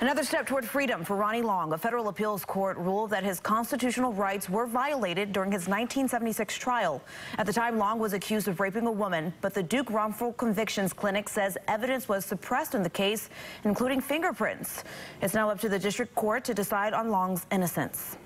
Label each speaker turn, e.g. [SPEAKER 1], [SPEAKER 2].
[SPEAKER 1] Another step toward freedom for Ronnie Long. A federal appeals court ruled that his constitutional rights were violated during his 1976 trial. At the time, Long was accused of raping a woman, but the Duke Wrongful Convictions Clinic says evidence was suppressed in the case, including fingerprints. It's now up to the district court to decide on Long's innocence.